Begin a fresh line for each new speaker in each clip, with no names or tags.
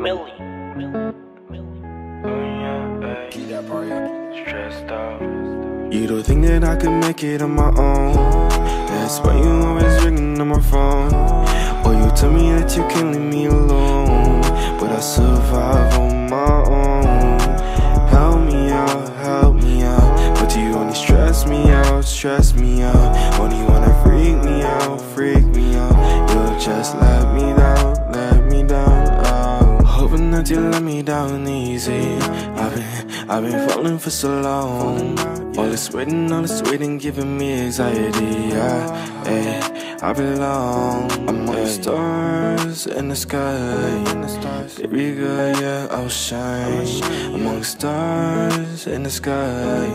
MILIY. You don't think that I could make it on my own? That's why you always ringing on my phone. Or you tell me that you can't leave me alone. But I survive on my own. Help me out, help me out. But you only stress me out, stress me out. Only wanna freak me out, freak me out. You'll just let me down. Hoping that you let me down easy. I've been, I've been falling for so long. All this waiting, all this waiting, giving me anxiety. Yeah, hey, I belong among the stars in the sky. Baby girl, yeah, I'll shine among stars in the sky.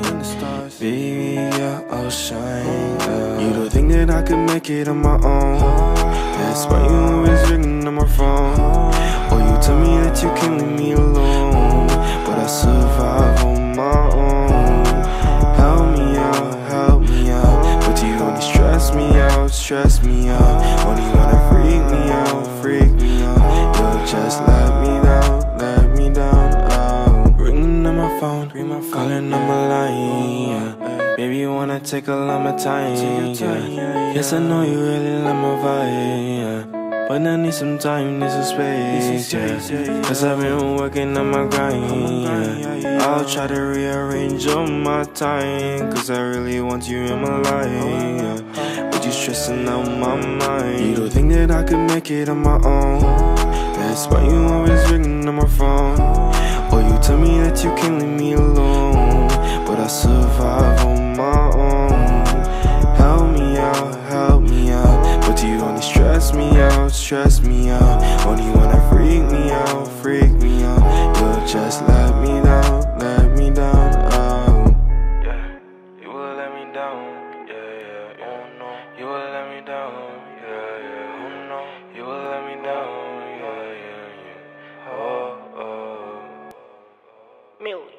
Baby, yeah, I'll shine. yeah. You don't think that I could make it on my own? That's why you always ringing stress me out. Only wanna freak me out, freak me out. You'll just let me down, let me down. Oh. Ringing on my phone, calling on my line. Yeah. Baby, you wanna take a lot of my time. Yeah. Yes, I know you really love my vibe. Yeah. But I need some time, need some space, yeah Cause I've been working on my grind, yeah I'll try to rearrange all my time Cause I really want you in my life, yeah But you out my mind. You don't think that I could make it on my own? That's why you always ringing on my phone. Or you tell me that you can't leave me alone But I survive on my own. Help me out, help me out. But you only stress me out, stress me out. Only wanna freak me out, freak me out. You'll just let me down, let me down, oh. Yeah, you will let me down, down, yeah, yeah. Oh, Who know you will let me down, yeah, yeah, yeah. Oh, oh. Mute.